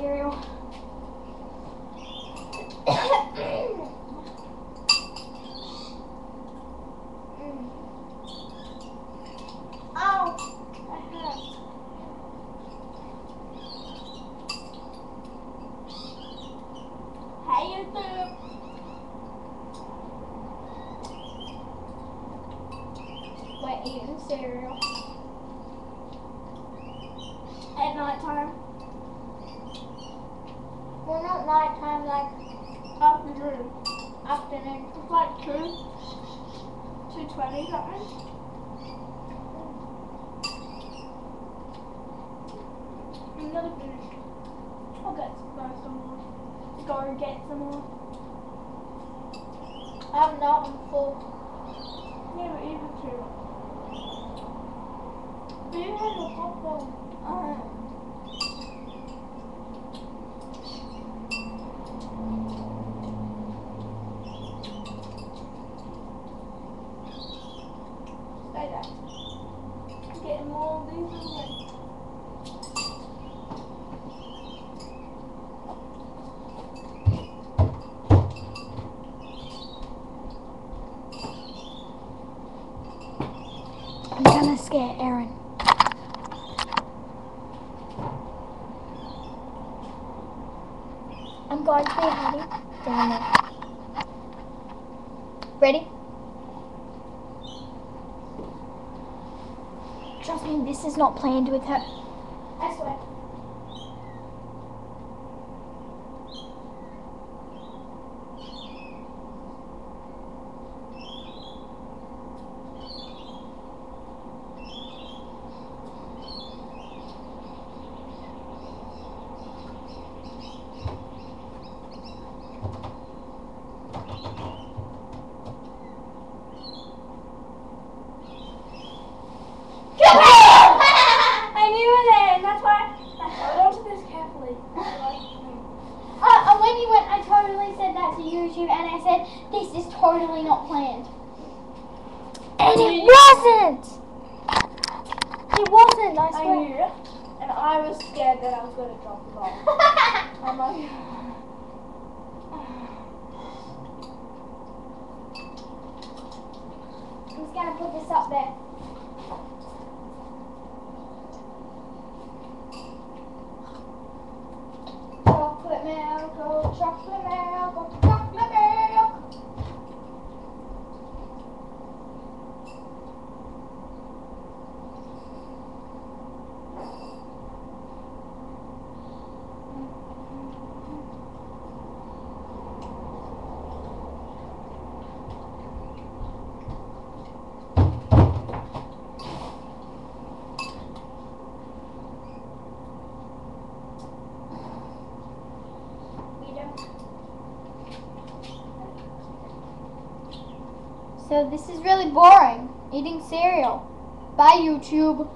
material. Oh, eating cereal at night time. Not night time, like afternoon. Afternoon. It's like two, two twenty something. I'm gonna finish. I'll get some more. Go get some more. I'm not. I'm full. But even two. Do you have a popcorn? Uh, scare Aaron. I'm going to be hiding down there. Ready? Trust me, this is not planned with her. I swear. I knew it, and that's why I held onto this carefully. Uh, and when you went, I totally said that to YouTube, and I said, this is totally not planned. And it wasn't! It wasn't, I I swear. knew, and I was scared that I was going to drop the ball. I'm like, I'm just gonna put this up there. Chocolate milk, oh chocolate milk, oh chocolate milk. We don't. So this is really boring. Eating cereal. Bye YouTube.